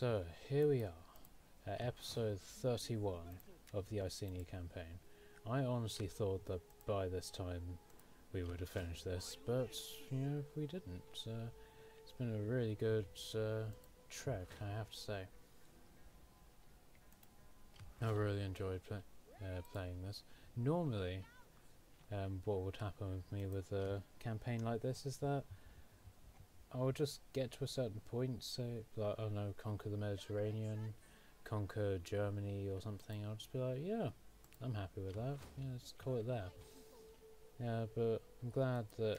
So, here we are, at episode 31 of the Icenia campaign. I honestly thought that by this time we would have finished this, but, you know, we didn't. Uh, it's been a really good uh, trek, I have to say. I really enjoyed uh, playing this. Normally, um, what would happen with me with a campaign like this is that I would just get to a certain point, say, like, I don't know, conquer the Mediterranean, conquer Germany or something. I'll just be like, yeah, I'm happy with that. Yeah, let's call it there. Yeah, but I'm glad that,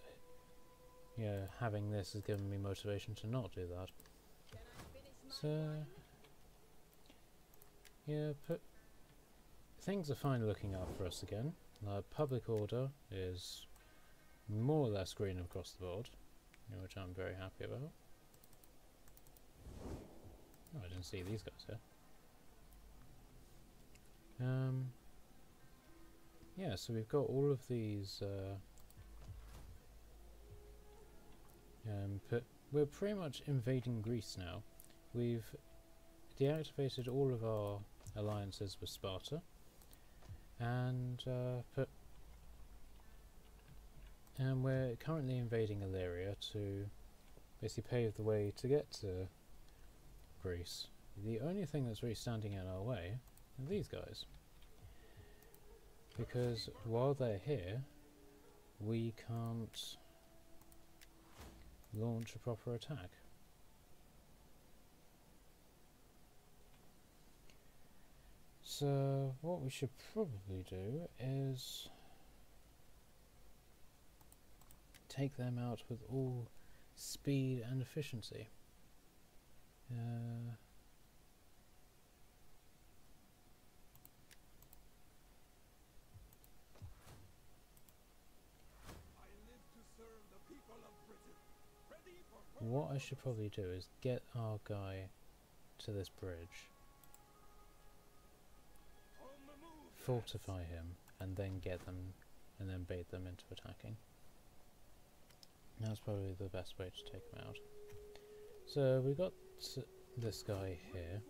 yeah, having this has given me motivation to not do that. So, yeah, put, things are finally looking up for us again. Uh, public order is more or less green across the board which I'm very happy about. Oh, I didn't see these guys here. Um, yeah, so we've got all of these. Uh, um, we're pretty much invading Greece now. We've deactivated all of our alliances with Sparta, and uh, put and we're currently invading Illyria to basically pave the way to get to Greece. The only thing that's really standing in our way are these guys. Because while they're here, we can't launch a proper attack. So what we should probably do is take them out with all speed and efficiency. Uh, what I should probably do is get our guy to this bridge, fortify him, and then get them, and then bait them into attacking. That's probably the best way to take him out. So we got this guy here.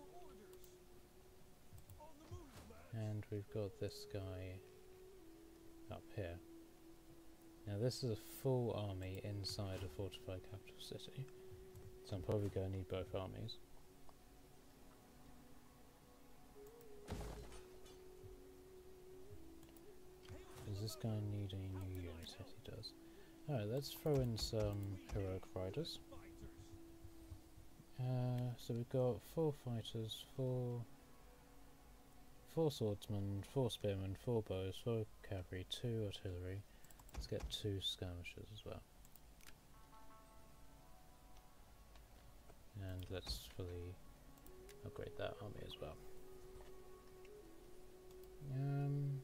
And we've got this guy up here. Now this is a full army inside a fortified capital city. So I'm probably going to need both armies. Does this guy need any new units? Yes he does. Alright, let's throw in some heroic riders. Uh, so we've got four fighters, four four swordsmen, four spearmen, four bows, four cavalry, two artillery. Let's get two skirmishers as well. And let's fully upgrade that army as well. Um,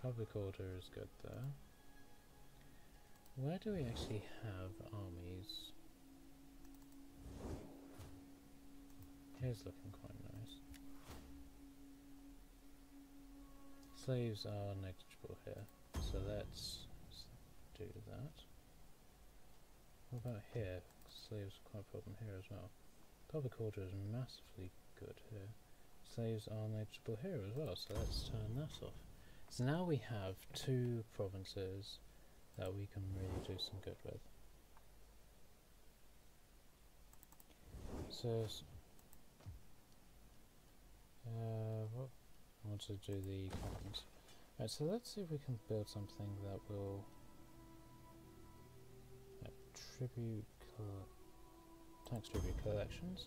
Public order is good there. Where do we actually have armies? Here's looking quite nice. Slaves are negligible here, so let's do that. What about here? Slaves are quite a problem here as well. Public order is massively good here. Slaves are negligible here as well, so let's turn that off. So now we have two provinces that we can really do some good with. So, uh, I want to do the. Right, so let's see if we can build something that will uh, tribute tax tribute collections.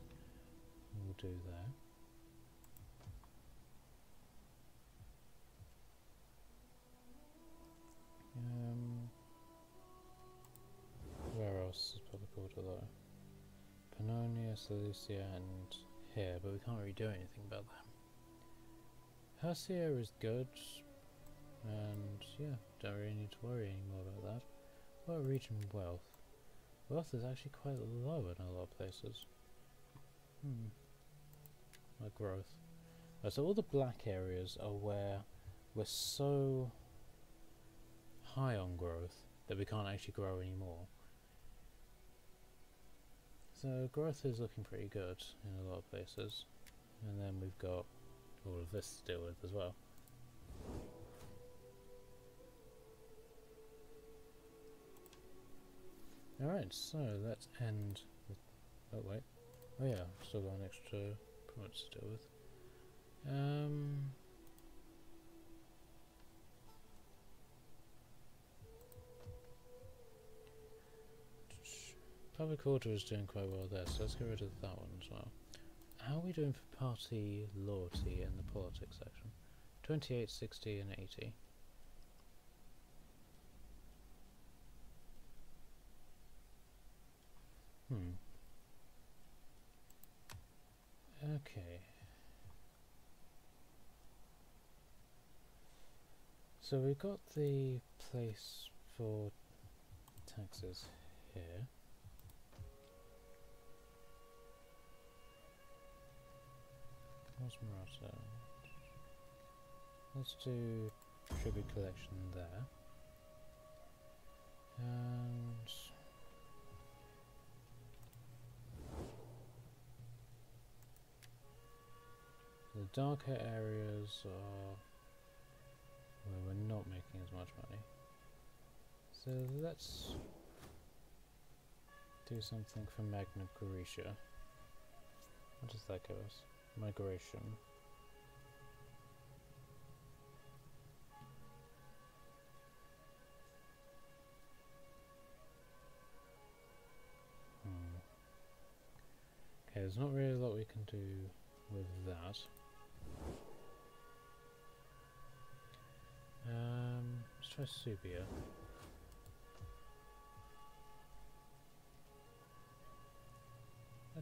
We'll do there. Um, where else is public order though? Pannonia, Seleucia and here, but we can't really do anything about them. Hercia is good, and yeah, don't really need to worry anymore about that. What region wealth? Wealth is actually quite low in a lot of places. Hmm. Like growth. so all the black areas are where we're so high on growth that we can't actually grow anymore. So growth is looking pretty good in a lot of places. And then we've got all of this to deal with as well. Alright, so let's end with... Oh wait. Oh yeah, still got an extra province to deal with. Um... Public order is doing quite well there, so let's get rid of that one as well. How are we doing for party loyalty in the politics section? 28, 60 and 80. Hmm. Okay. So we've got the place for taxes here. Where's Murata? Let's do tribute collection there. And the darker areas are where we're not making as much money. So let's do something for Magna Graecia. What does that give us? Migration. Hmm. Okay, there's not really a lot we can do with that. Um, let's try Subia.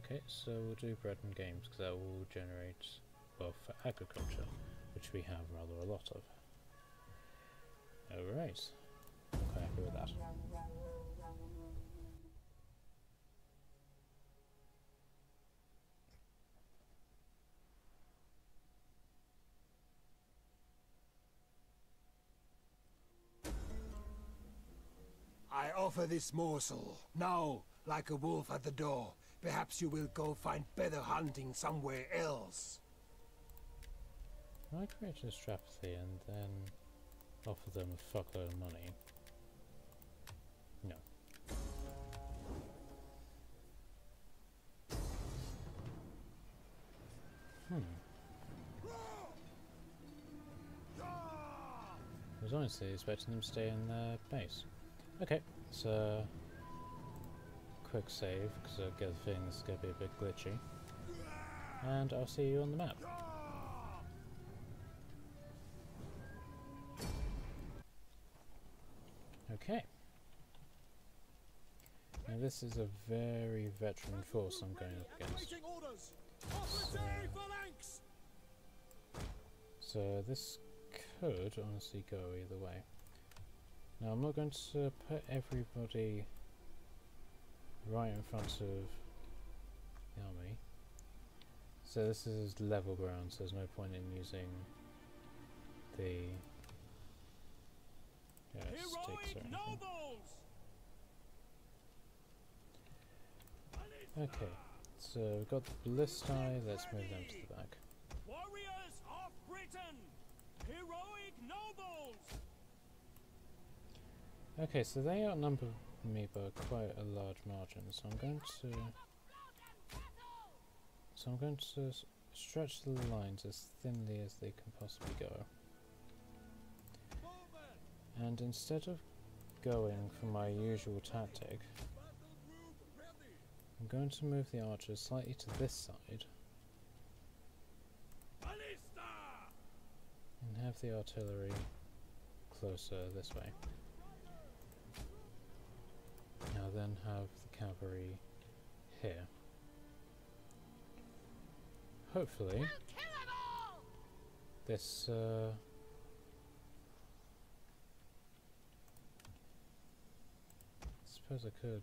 Okay, so we'll do bread and games because that will generate wealth for agriculture, which we have rather a lot of. Alright, I'm quite happy with that. I offer this morsel, now, like a wolf at the door. Perhaps you will go find better hunting somewhere else. I create a Strapathy and then offer them a fuckload of money. No. Hmm. I was honestly expecting them to stay in their base. Okay, so quick save because I get the feeling this is going to be a bit glitchy. And I'll see you on the map. Okay. Now this is a very veteran force I'm going up against. So, so this could honestly go either way. Now I'm not going to put everybody right in front of the army. So this is level ground, so there's no point in using the yeah, sticks or anything. Okay, so we've got the Ballistae, let's move them to the back. Warriors of Britain! Heroic nobles! Okay, so they outnumber me by quite a large margin, so I'm going to so I'm going to stretch the lines as thinly as they can possibly go. And instead of going for my usual tactic, I'm going to move the archers slightly to this side and have the artillery closer this way. Now then have the cavalry here. Hopefully this uh, I suppose I could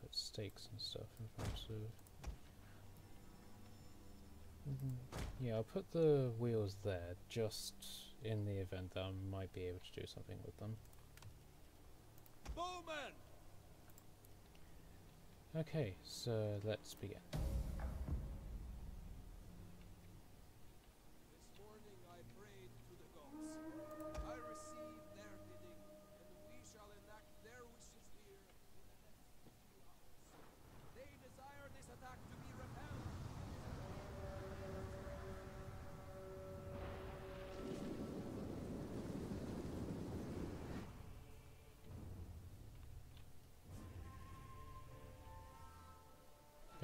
put stakes and stuff in front of mm -hmm. Yeah, I'll put the wheels there just in the event that I might be able to do something with them. Bowman! Okay, so let's begin.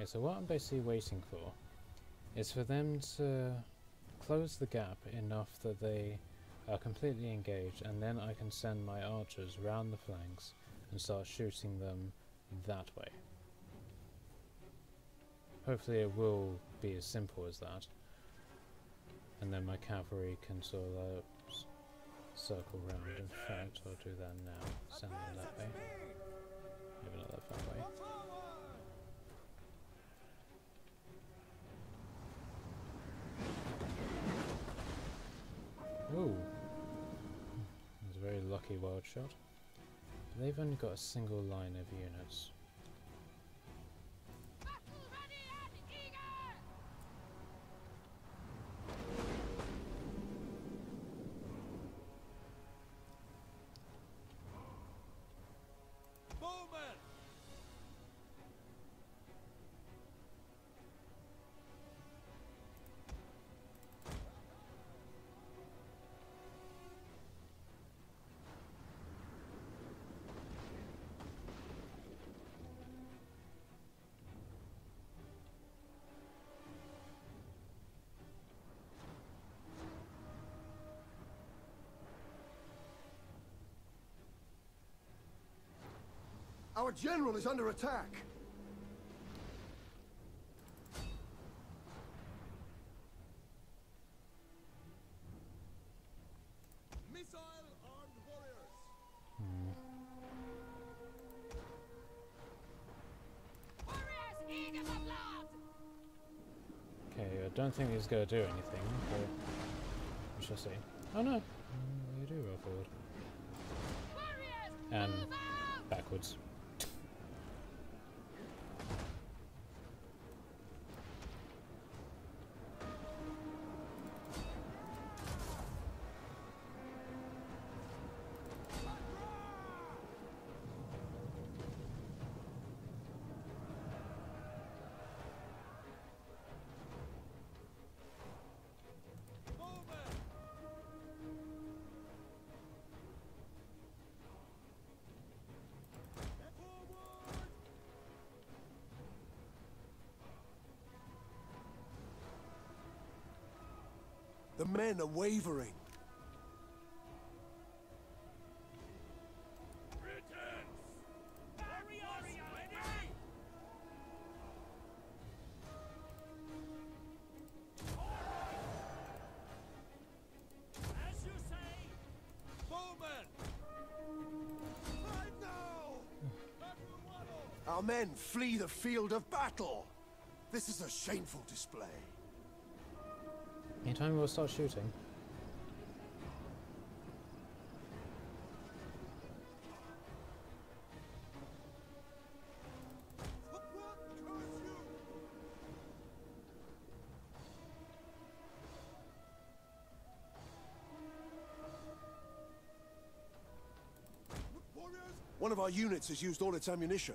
So what I'm basically waiting for is for them to close the gap enough that they are completely engaged, and then I can send my archers round the flanks and start shooting them that way. Hopefully, it will be as simple as that, and then my cavalry can sort of circle round. In fact, I'll do that now. Send them that way. Maybe not that far away. Wild shot. They've only got a single line of units. Our general is under attack. Missile armed warriors! Okay, I don't think he's going to do anything, but we shall see. Oh no! Mm, They do roll forward. And backwards. The men are wavering. Our men flee the field of battle. This is a shameful display. Anytime we'll start shooting. One of our units has used all its ammunition.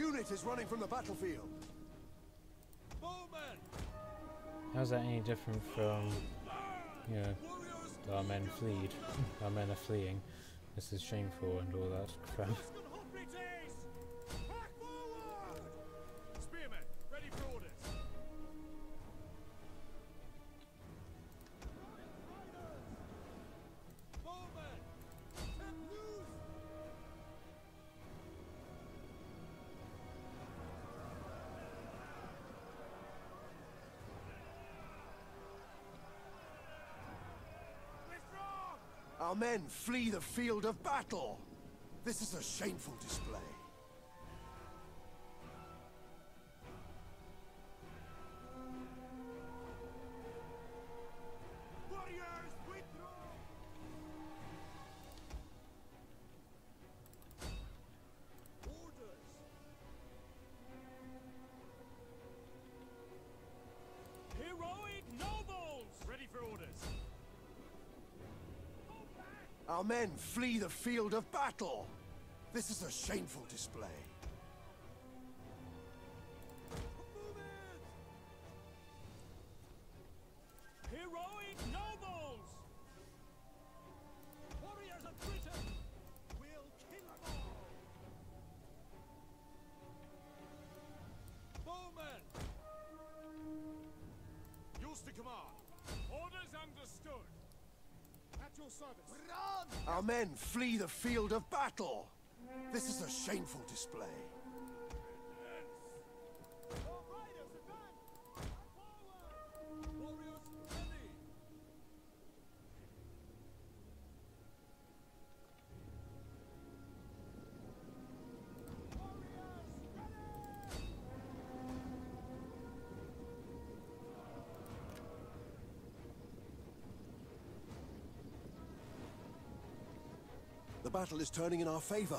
Unit is running from the battlefield. How's that any different from, you know, our men fleed, our men are fleeing, this is shameful and all that crap. Men flee the field of battle. This is a shameful display. Flee the field of battle. This is a shameful display. Flee the field of battle. This is a shameful display. The battle is turning in our favor.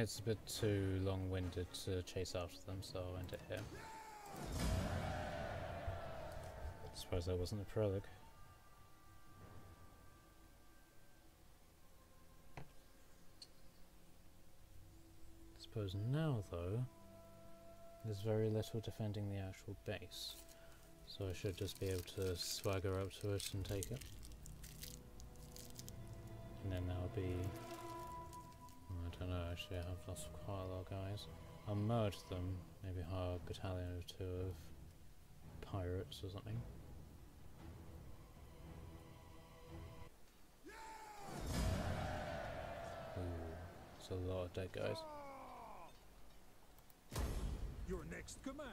It's a bit too long-winded to chase after them, so I'll end it here. Suppose that wasn't a prologue. Suppose now, though, there's very little defending the actual base, so I should just be able to swagger up to it and take it. And then that'll be... I don't know, actually, I have lost quite a lot of guys. I'll merge them, maybe hire a battalion or two of pirates or something. Ooh, it's a lot of dead guys. Your next command.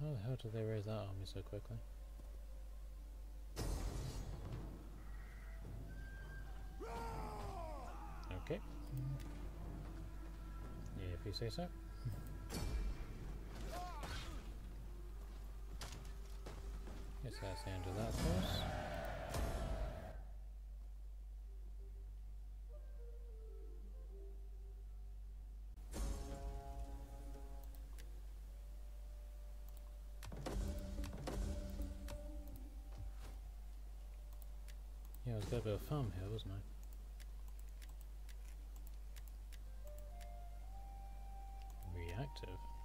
How the hell did they raise that army so quickly? Okay. Yeah, if you say so. Guess that's the end of that force. Yeah, I was going to build a farm here, wasn't I? Reactive?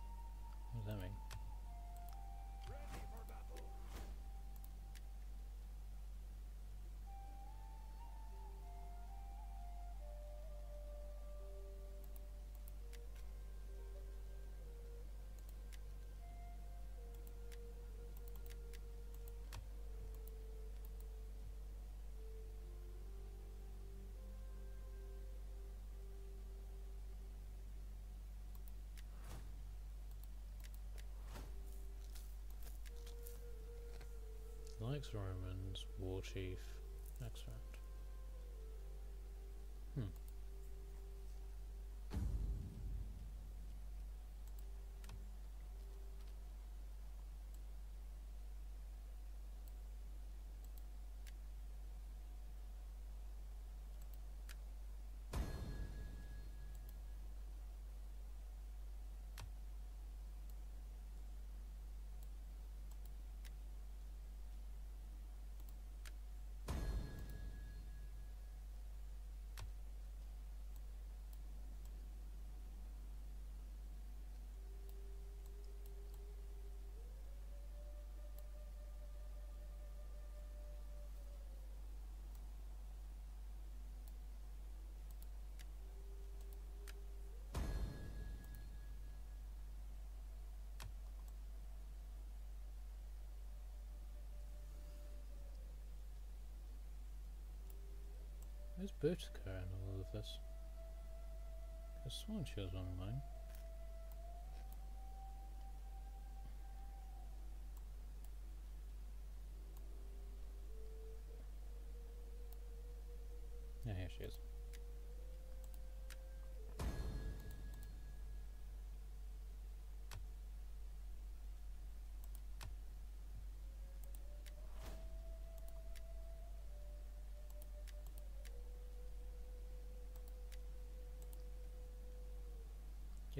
Likes Romans, War Chief, next. Boudica in all of this? Because Swan she was online. Yeah, here she is.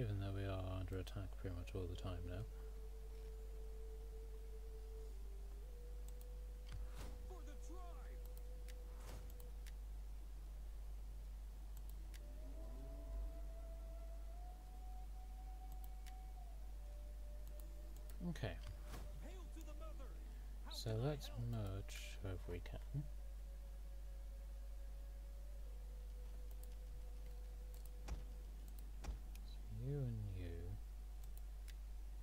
Given that we are under attack pretty much all the time now. For the tribe! Okay, Hail to the mother! How so let's merge if we can. You and you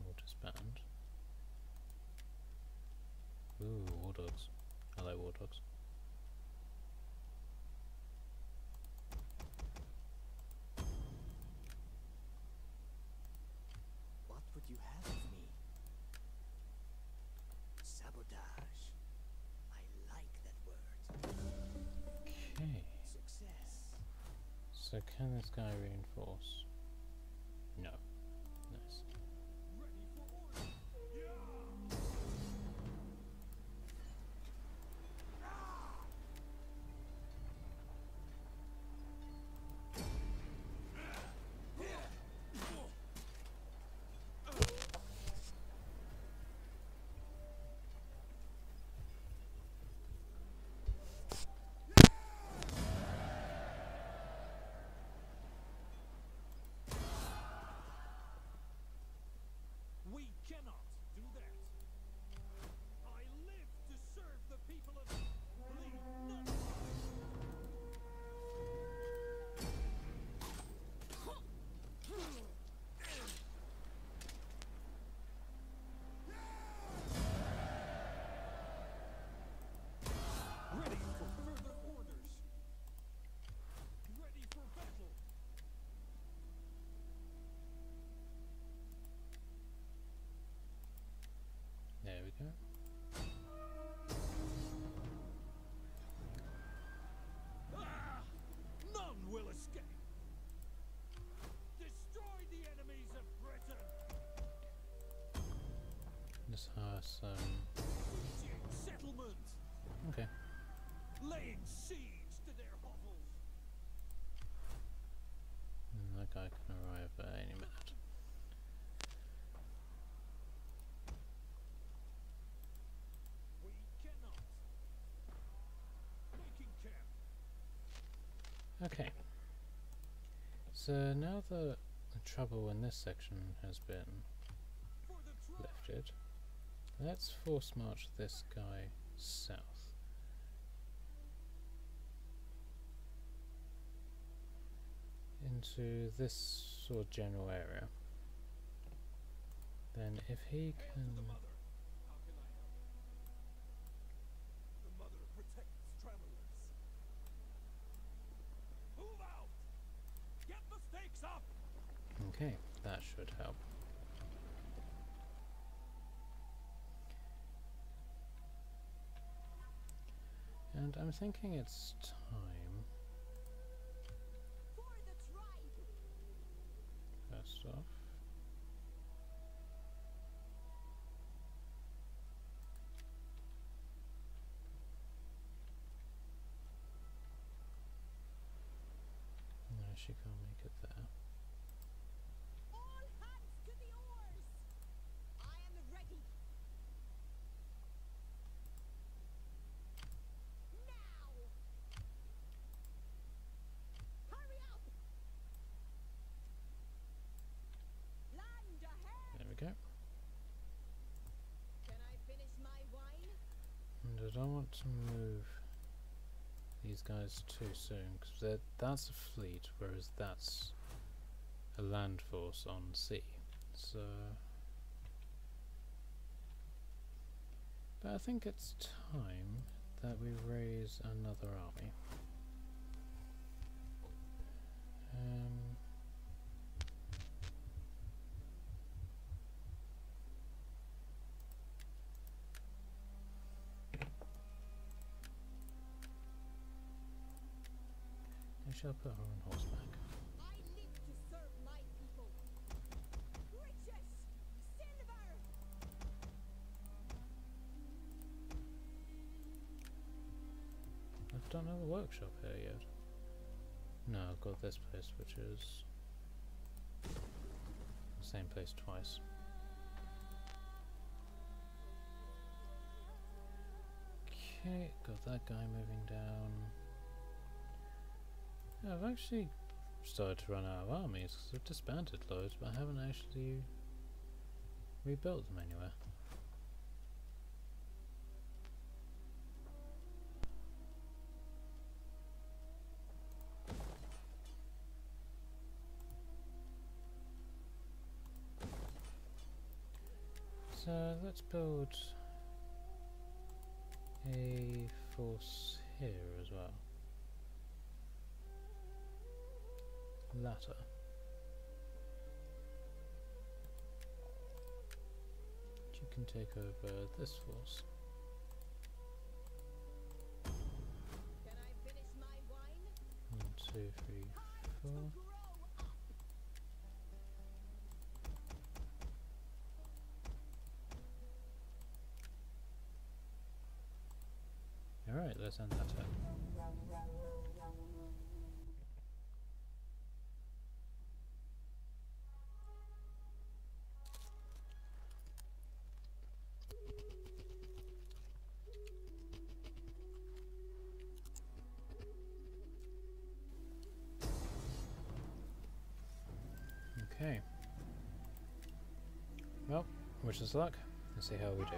will disband. Ooh, war dogs. I like war dogs. What would you have of me? Sabotage. I like that word. Okay, Success. so can this guy reinforce? Okay. Laying siege to their hovels. And that guy can arrive at any minute. We cannot. Making camp. Okay. So now that the trouble in this section has been For the tribe. lifted, let's force march this guy south. Into this sort of general area. Then if he can to the mother. How can I help? The mother protects travelers. Move out. Get the stakes up. Okay, that should help. And I'm thinking it's time, For the tribe. First off. No, she can't make it there. All hands to the oars. I am ready. Now. Hurry up. Land ahead. There we go. Can I finish my wine? And I don't want to move these guys too soon because that's a fleet, whereas that's a land force on sea. So, but I think it's time that we raise another army. Um, shall put her on horseback. I've done a workshop here yet. No, I've got this place, which is the same place twice. Okay, got that guy moving down. Yeah, I've actually started to run out of armies because I've disbanded loads, but I haven't actually rebuilt them anywhere. So let's build a force here as well. Latter. You can take over this force. Can I finish my wine? One, two, three, four. Alright, let's end that turn. Wish us luck. Let's see how we do.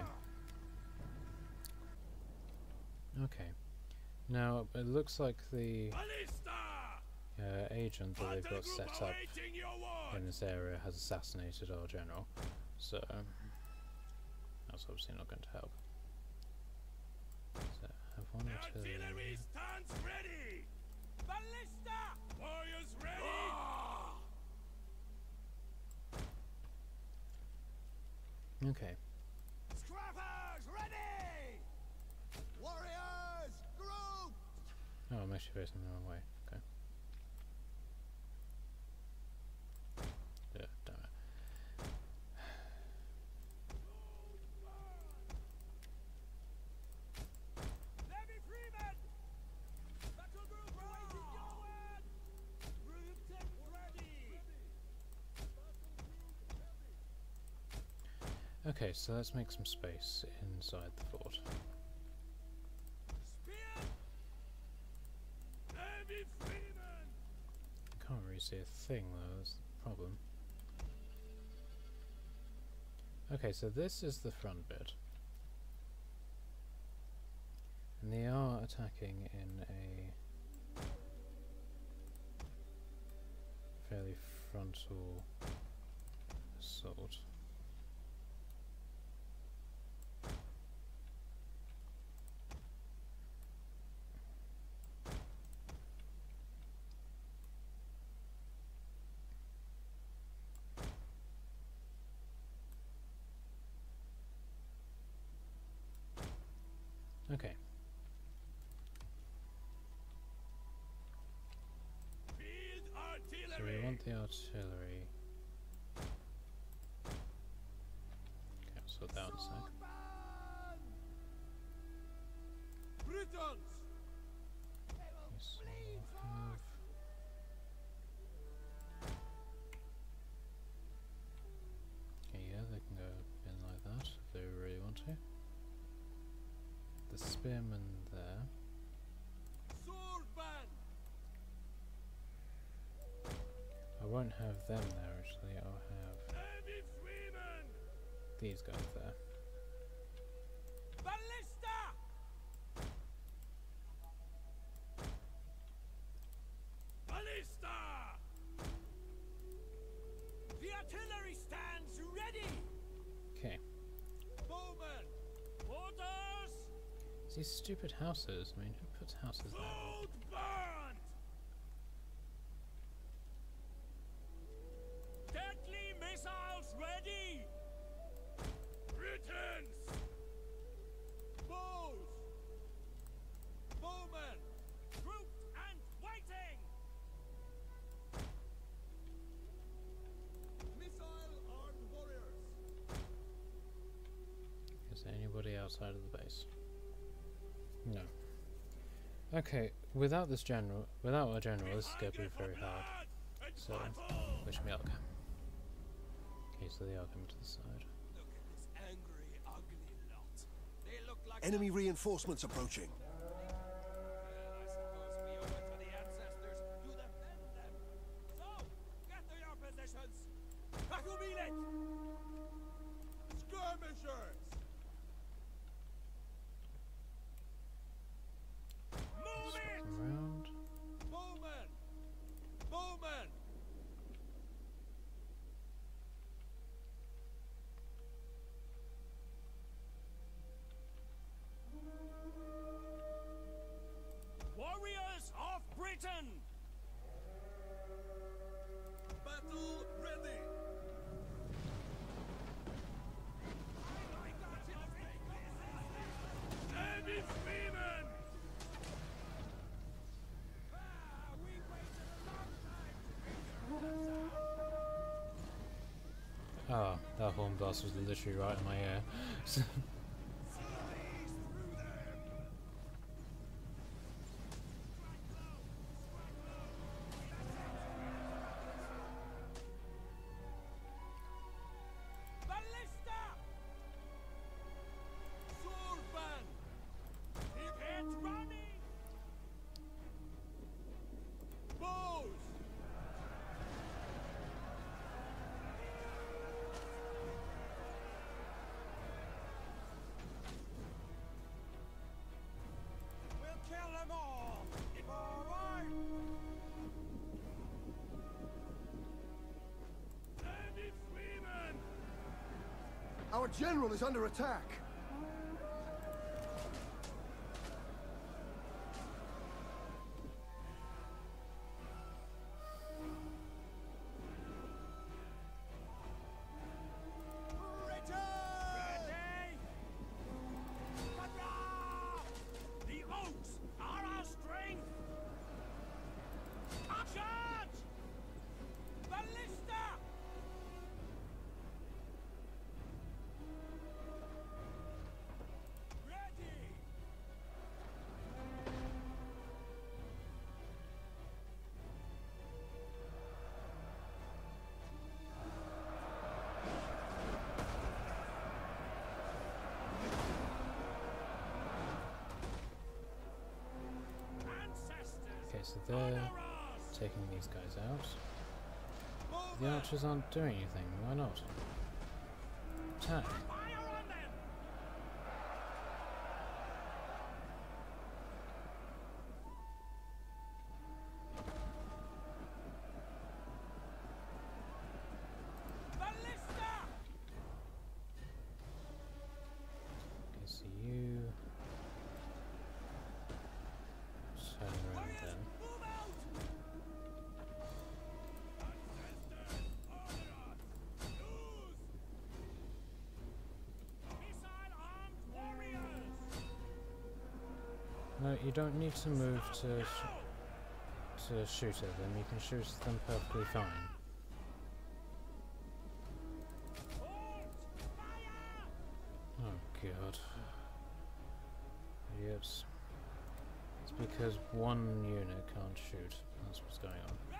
Okay. Now, it looks like the uh, agent that they've got set up in this area has assassinated our general, so that's obviously not going to help. So, have one or two. Artillery stands ready! Ballista! Warriors ready! Okay, Scrappers ready! Warriors, group! oh, I'm actually facing the wrong way. Okay. Yeah, damn it. Levy Freemen! Battle group awaiting your word! Group ready! So let's make some space inside the fort. Can't really see a thing though, that's the problem. Okay, so this is the front bit. And they are attacking in a fairly frontal assault. Okay. So we want the artillery. Spearmen there. I won't have them there actually, I'll have these guys there. Ballista! Ballista! The artillery stands ready! Okay. Bowmen! Mortars! These stupid houses, I mean, who puts houses there? Burned! Deadly missiles ready! Britons! Bows! Bowmen! Grouped and waiting! Missile armed warriors! Is there anybody outside of the base? No. Okay, without this general, without a general, this is going to be very hard. So, wish me luck. Okay, so they are coming to the side. Look at this angry, ugly lot. They look like Enemy reinforcements approaching. That was literally right in my ear. Our general is under attack. They're honor taking these guys out. The archers aren't doing anything, why not? Attack! You don't need to move to Now! s- to shoot at them, you can shoot them perfectly fine. Oh god. Idiots. It's because one unit can't shoot. That's what's going on.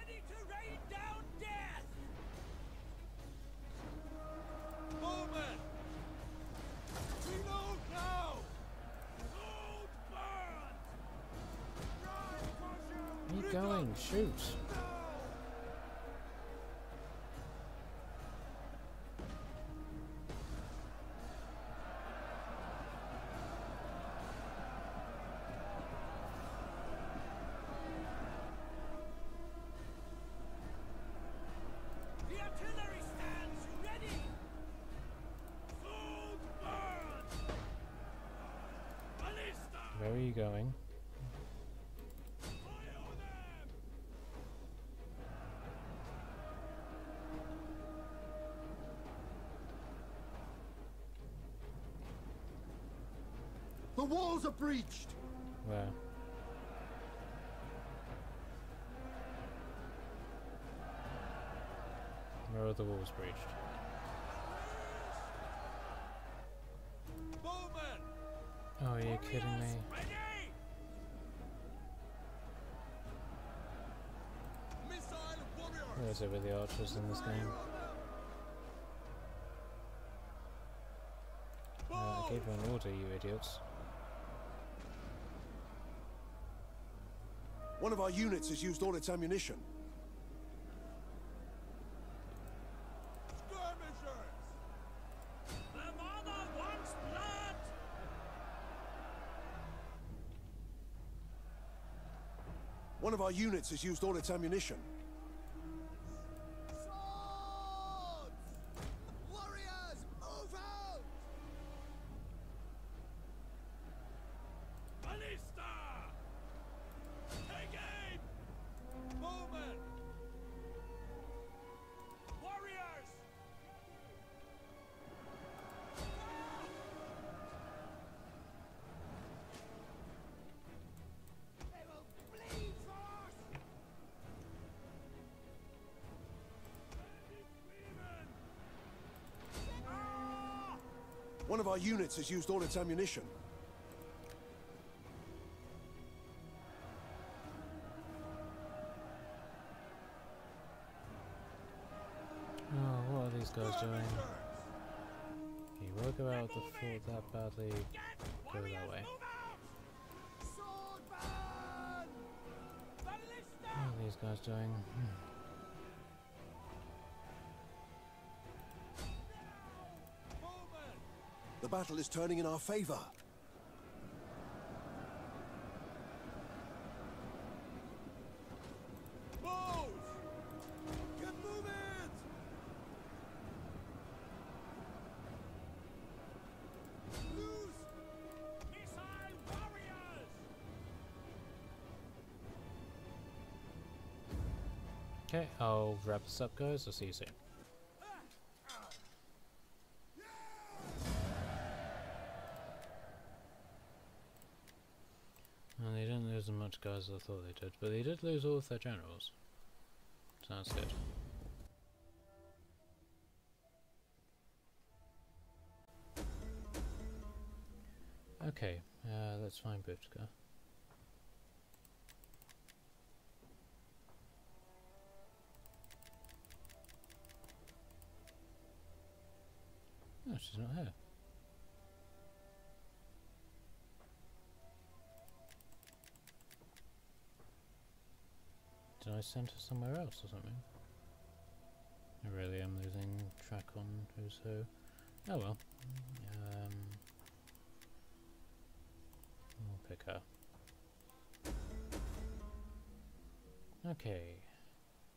Going? Shoot! The walls are breached! Where? Where are the walls breached? Bowman! Oh, are you kidding me? Warriors, Ready! Missile warrior! Where's it with the archers in this game? Uh, I gave you an order, you idiots. One of our units has used all its ammunition. One of our units has used all its ammunition. One of our units has used all its ammunition. Oh, what are these guys doing? You will go out the fort that badly. Go that way. What are these guys doing? Hmm. Battle is turning in our favor. Okay, I'll wrap this up, guys. I'll see you soon. Didn't lose as much guys as I thought they did, but they did lose all of their generals. Sounds good. Okay, uh, let's find Boudica. No, she's not here. Did I send her somewhere else or something? I really am losing track on who's who. Oh well. Um, we'll pick her. Okay.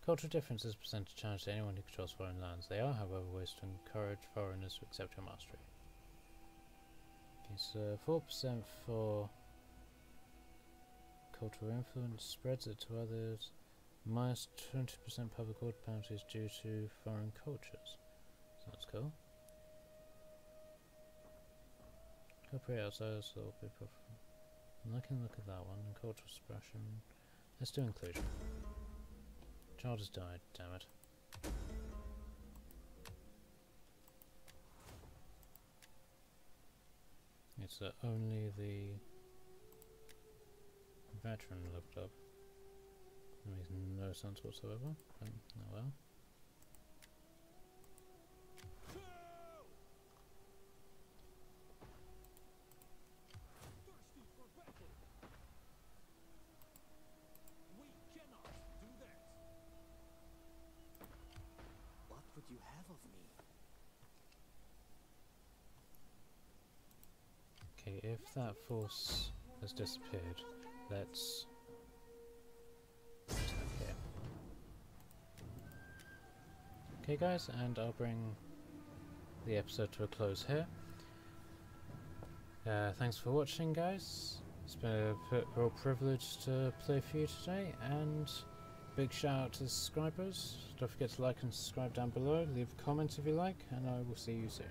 Cultural differences present a challenge to anyone who controls foreign lands. They are, however, ways to encourage foreigners to accept your mastery. Okay, so 4% for cultural influence spreads it to others. Minus 20% public order penalties due to foreign cultures. So that's cool. Cooperate outsiders will be I can look at that one. Cultural suppression. Let's do inclusion. Child has died, damn it. It's uh, only the veteran looked up. Makes no sense whatsoever. Um, oh well. Thirsty for battle. We cannot do that. What would you have of me? Okay, if that force has disappeared, let's Okay guys, and I'll bring the episode to a close here. Uh, thanks for watching guys. It's been a real privilege to play for you today, and big shout out to the subscribers. Don't forget to like and subscribe down below, leave a comment if you like, and I will see you soon.